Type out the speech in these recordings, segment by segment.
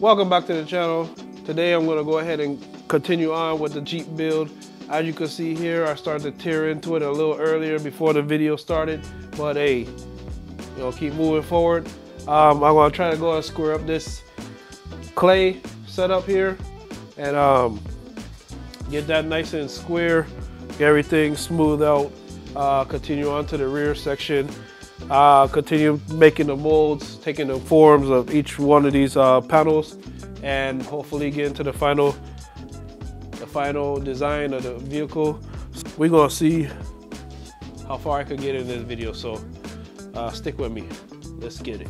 Welcome back to the channel. Today I'm gonna go ahead and continue on with the Jeep build. As you can see here, I started to tear into it a little earlier before the video started, but hey, you know, keep moving forward. Um, I'm gonna try to go and square up this clay setup here and um, get that nice and square, get everything smooth out, uh, continue on to the rear section, uh, continue making the molds, taking the forms of each one of these uh, panels, and hopefully get into the final, the final design of the vehicle. We're gonna see how far I could get in this video, so uh, stick with me. Let's get it.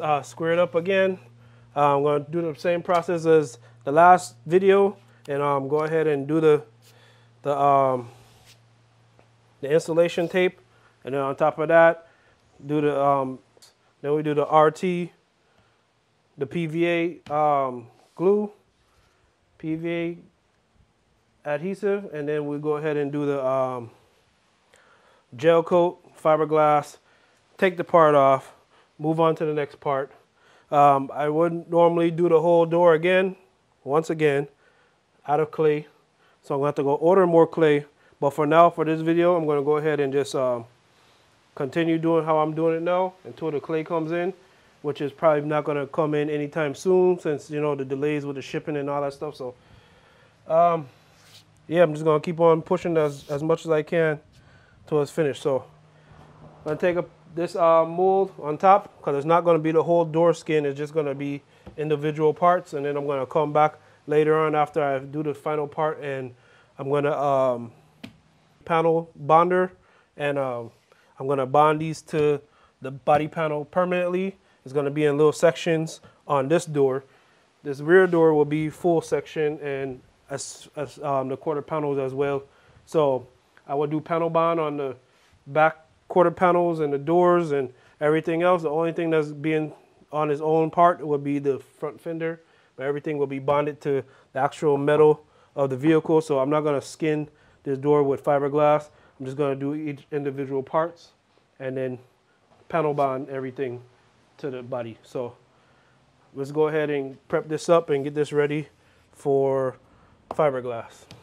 Uh, squared up again. Uh, I'm going to do the same process as the last video, and um, go ahead and do the the um, the insulation tape, and then on top of that, do the um, then we do the RT, the PVA um, glue, PVA adhesive, and then we go ahead and do the um, gel coat fiberglass take the part off, move on to the next part. Um, I wouldn't normally do the whole door again, once again, out of clay. So I'm going to have to go order more clay. But for now, for this video, I'm going to go ahead and just um, continue doing how I'm doing it now until the clay comes in, which is probably not going to come in anytime soon since, you know, the delays with the shipping and all that stuff. So, um, yeah, I'm just going to keep on pushing as, as much as I can until it's finished. So I'm going to take a this uh, mold on top because it's not going to be the whole door skin. It's just going to be individual parts. And then I'm going to come back later on after I do the final part and I'm going to um, panel bonder and um, I'm going to bond these to the body panel permanently. It's going to be in little sections on this door. This rear door will be full section and as, as um, the quarter panels as well. So I will do panel bond on the back quarter panels and the doors and everything else. The only thing that's being on its own part would be the front fender, but everything will be bonded to the actual metal of the vehicle. So I'm not gonna skin this door with fiberglass. I'm just gonna do each individual parts and then panel bond everything to the body. So let's go ahead and prep this up and get this ready for fiberglass.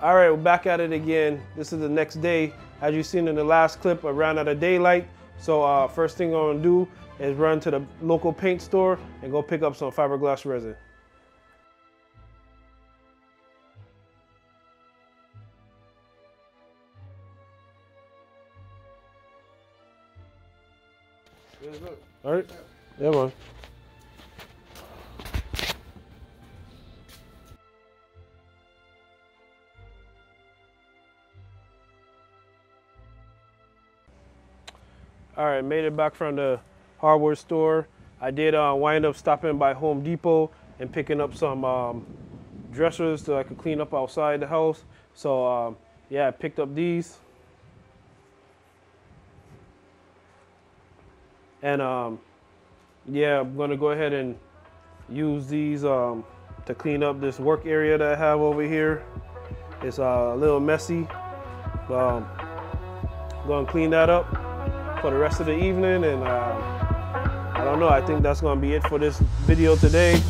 All right, we're back at it again. This is the next day. As you seen in the last clip, I ran out of daylight. So uh, first thing I'm gonna do is run to the local paint store and go pick up some fiberglass resin. All right, yeah, man. All right, made it back from the hardware store. I did uh, wind up stopping by Home Depot and picking up some um, dressers so I could clean up outside the house. So um, yeah, I picked up these. And um, yeah, I'm gonna go ahead and use these um, to clean up this work area that I have over here. It's uh, a little messy. Um, gonna clean that up for the rest of the evening. And uh, I don't know, I think that's gonna be it for this video today.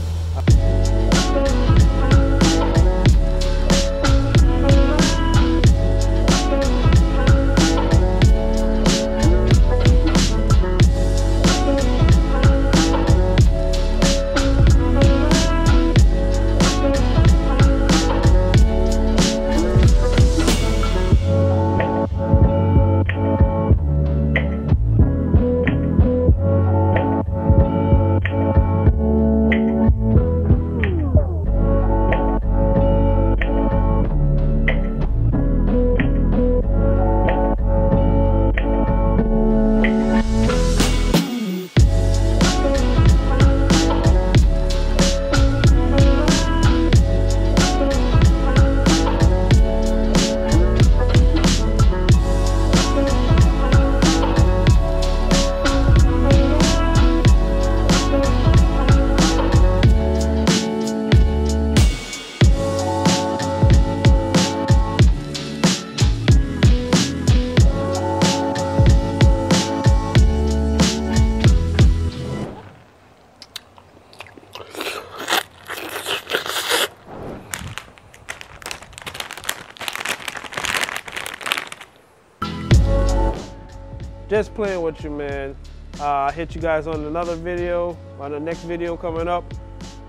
With you, man. Uh, hit you guys on another video, on the next video coming up.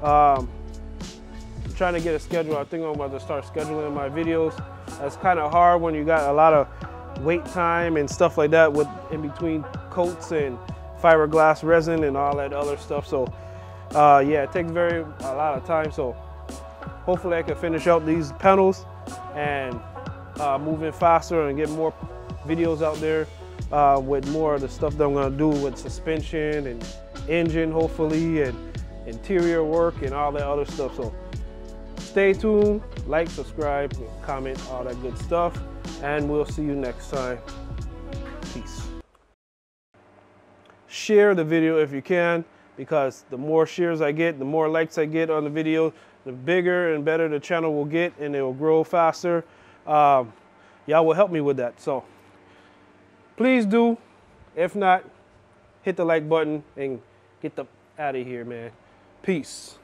Um, I'm trying to get a schedule. I think I'm about to start scheduling my videos. That's kind of hard when you got a lot of wait time and stuff like that with in between coats and fiberglass resin and all that other stuff. So uh, yeah, it takes very a lot of time. So hopefully I can finish out these panels and uh, move in faster and get more videos out there uh, with more of the stuff that I'm gonna do with suspension and engine hopefully and interior work and all that other stuff. So stay tuned, like, subscribe, comment, all that good stuff. And we'll see you next time. Peace. Share the video if you can because the more shares I get, the more likes I get on the video, the bigger and better the channel will get and it will grow faster. Um, y'all will help me with that. So please do. If not, hit the like button and get the out of here, man. Peace.